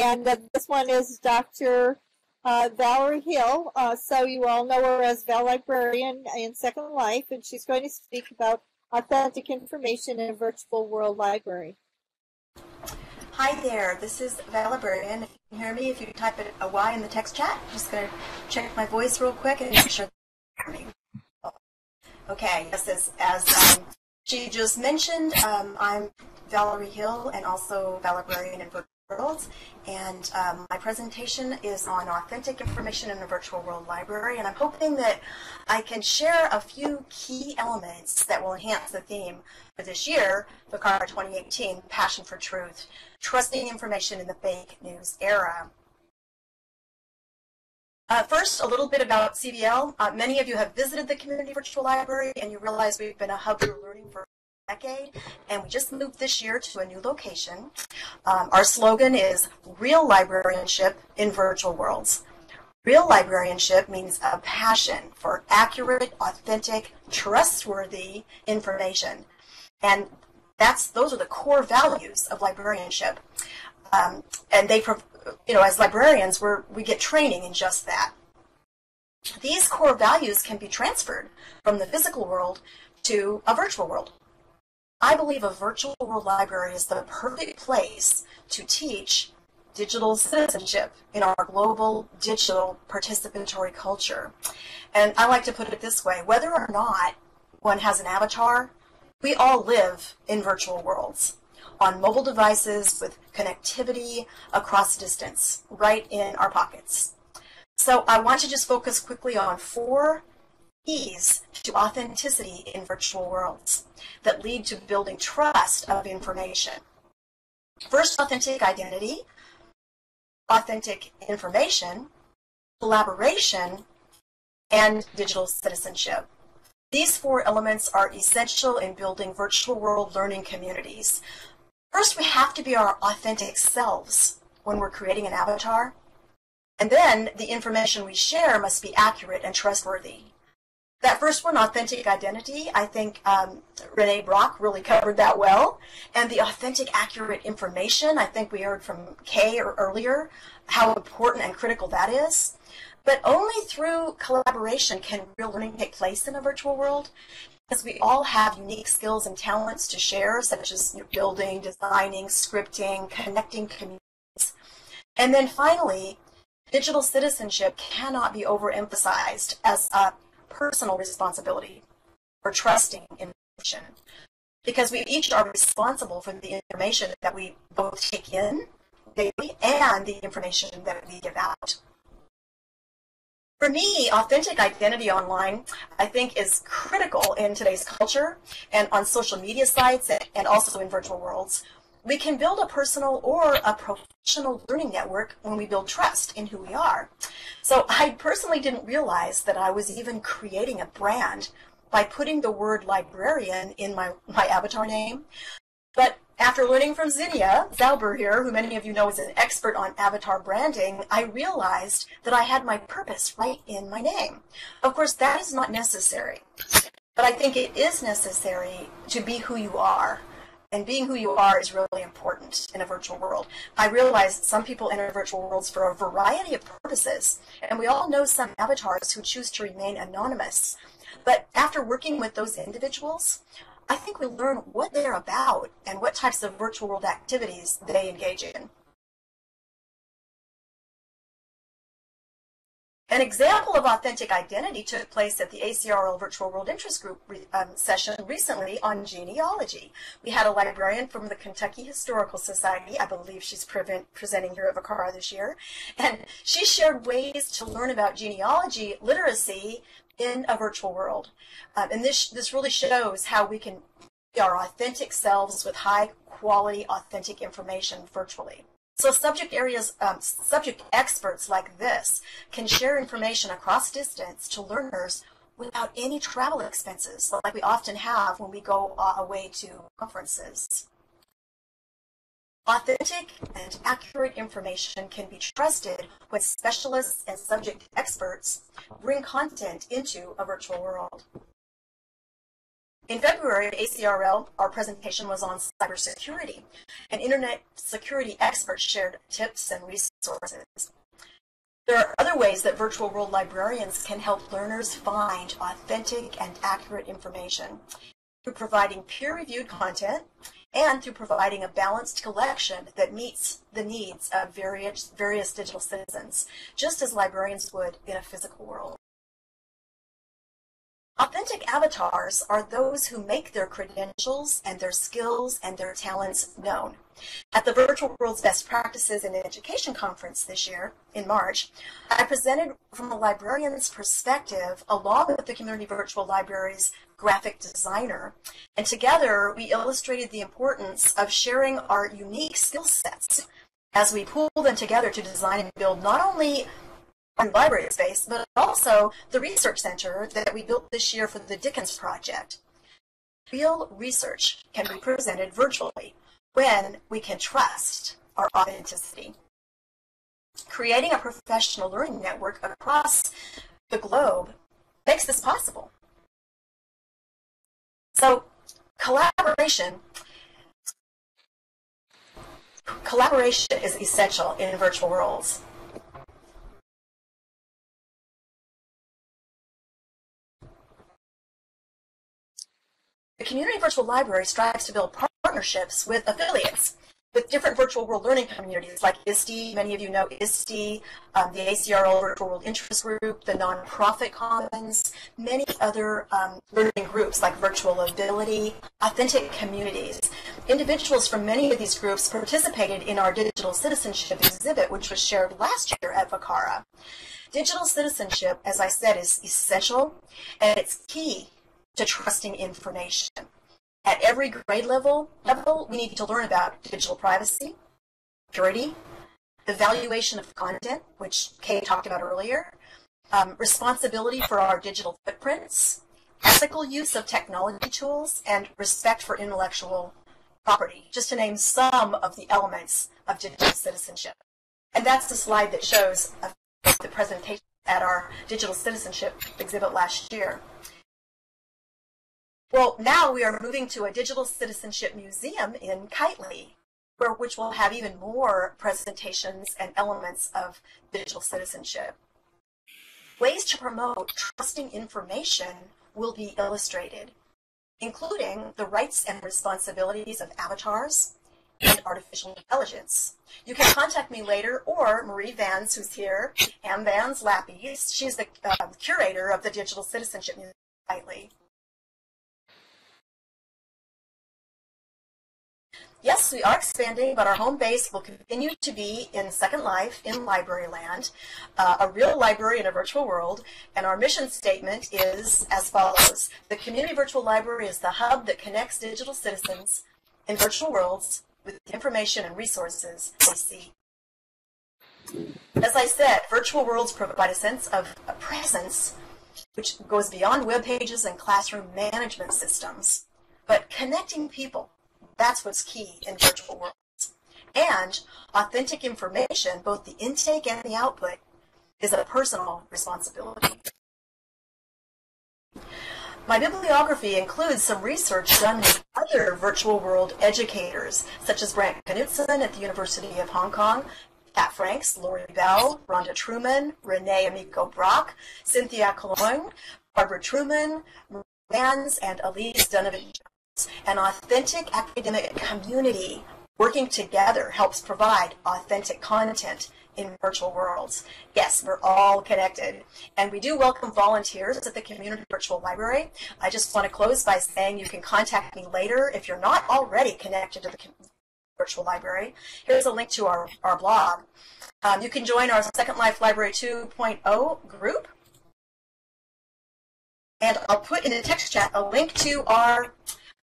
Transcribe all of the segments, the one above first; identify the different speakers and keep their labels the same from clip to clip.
Speaker 1: And uh, this one is Dr. Uh, Valerie Hill. Uh, so you all know her as Valibrarian in Second Life, and she's going to speak about authentic information in a virtual world library.
Speaker 2: Hi there, this is Valibrarian. If you can hear me, if you type a Y in the text chat, I'm just going to check my voice real quick and make sure that you. Okay, yes, as, as um, she just mentioned, um, I'm Valerie Hill and also Valibrarian in Virtual Worlds. And um, my presentation is on authentic information in a virtual world library. And I'm hoping that I can share a few key elements that will enhance the theme for this year, VCARA 2018, Passion for Truth, Trusting Information in the Fake News Era. Uh, first, a little bit about CVL. Uh, many of you have visited the Community Virtual Library and you realize we've been a hub for learning for decade and we just moved this year to a new location. Um, our slogan is Real Librarianship in Virtual Worlds. Real librarianship means a passion for accurate, authentic, trustworthy information. And that's those are the core values of librarianship. Um, and they you know, as librarians, we're, we get training in just that. These core values can be transferred from the physical world to a virtual world. I believe a virtual world library is the perfect place to teach digital citizenship in our global digital participatory culture. And I like to put it this way, whether or not one has an avatar, we all live in virtual worlds on mobile devices with connectivity across distance, right in our pockets. So I want to just focus quickly on four keys to authenticity in virtual worlds that lead to building trust of information. First, authentic identity, authentic information, collaboration, and digital citizenship. These four elements are essential in building virtual world learning communities First, we have to be our authentic selves when we're creating an avatar. And then the information we share must be accurate and trustworthy. That first one, authentic identity, I think um, Renee Brock really covered that well. And the authentic, accurate information, I think we heard from Kay or earlier how important and critical that is. But only through collaboration can real learning take place in a virtual world because we all have unique skills and talents to share, such as building, designing, scripting, connecting communities. And then finally, digital citizenship cannot be overemphasized as a personal responsibility for trusting information. Because we each are responsible for the information that we both take in daily and the information that we give out. For me, authentic identity online, I think, is critical in today's culture and on social media sites and also in virtual worlds. We can build a personal or a professional learning network when we build trust in who we are. So I personally didn't realize that I was even creating a brand by putting the word librarian in my, my avatar name. But after learning from Zinnia Zauber here, who many of you know is an expert on avatar branding, I realized that I had my purpose right in my name. Of course, that is not necessary, but I think it is necessary to be who you are. And being who you are is really important in a virtual world. I realize some people enter virtual worlds for a variety of purposes, and we all know some avatars who choose to remain anonymous. But after working with those individuals, I think we learn what they're about and what types of virtual world activities they engage in. An example of authentic identity took place at the ACRL Virtual World Interest Group um, session recently on genealogy. We had a librarian from the Kentucky Historical Society, I believe she's presenting here at VCARA this year, and she shared ways to learn about genealogy literacy in a virtual world. Um, and this, this really shows how we can be our authentic selves with high quality, authentic information virtually. So subject areas, um, subject experts like this can share information across distance to learners without any travel expenses, like we often have when we go uh, away to conferences. Authentic and accurate information can be trusted when specialists and subject experts bring content into a virtual world. In February, at ACRL, our presentation was on cybersecurity, and internet security experts shared tips and resources. There are other ways that virtual world librarians can help learners find authentic and accurate information through providing peer-reviewed content and through providing a balanced collection that meets the needs of various, various digital citizens, just as librarians would in a physical world. Authentic avatars are those who make their credentials and their skills and their talents known. At the Virtual World's Best Practices in Education conference this year, in March, I presented from a librarian's perspective along with the Community Virtual Library's graphic designer. And together we illustrated the importance of sharing our unique skill sets as we pool them together to design and build not only our library space, but also the research center that we built this year for the Dickens Project. Real research can be presented virtually when we can trust our authenticity. Creating a professional learning network across the globe makes this possible. So collaboration collaboration is essential in virtual worlds. The Community Virtual Library strives to build partnerships with affiliates with different virtual world learning communities like ISTE, many of you know ISTE, um, the ACRL Virtual World Interest Group, the Nonprofit Commons, many other um, learning groups like Virtual Ability, authentic communities. Individuals from many of these groups participated in our digital citizenship exhibit, which was shared last year at VCARA. Digital citizenship, as I said, is essential and it's key to trusting information. At every grade level, level, we need to learn about digital privacy, purity, evaluation of content, which Kay talked about earlier, um, responsibility for our digital footprints, ethical use of technology tools, and respect for intellectual property, just to name some of the elements of digital citizenship. And that's the slide that shows the presentation at our digital citizenship exhibit last year. Well, now we are moving to a digital citizenship museum in Kitely, where, which will have even more presentations and elements of digital citizenship. Ways to promote trusting information will be illustrated, including the rights and responsibilities of avatars and artificial intelligence. You can contact me later, or Marie Vans, who's here, Anne Vans Lappy. She's the uh, curator of the Digital Citizenship Museum. Yes, we are expanding, but our home base will continue to be in Second Life in Library Land, uh, a real library in a virtual world. And our mission statement is as follows. The Community Virtual Library is the hub that connects digital citizens in virtual worlds with information and resources they. As I said, virtual worlds provide a sense of a presence which goes beyond web pages and classroom management systems, but connecting people that's what's key in virtual worlds. And authentic information, both the intake and the output, is a personal responsibility. My bibliography includes some research done with other virtual world educators, such as Brant Knutzen at the University of Hong Kong, Pat Franks, Lori Bell, Rhonda Truman, Renee Amico Brock, Cynthia Calongne, Barbara Truman, Vans, and Elise Donovan an authentic academic community working together helps provide authentic content in virtual worlds. Yes, we're all connected. And we do welcome volunteers at the Community Virtual Library. I just want to close by saying you can contact me later if you're not already connected to the Virtual Library. Here's a link to our, our blog. Um, you can join our Second Life Library 2.0 group. And I'll put in the text chat a link to our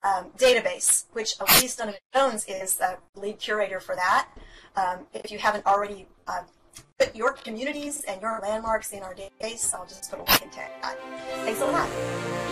Speaker 2: um, database, which Elise Donovan Jones is the lead curator for that. Um, if you haven't already uh, put your communities and your landmarks in our database, I'll just put a link in that. Thanks a lot.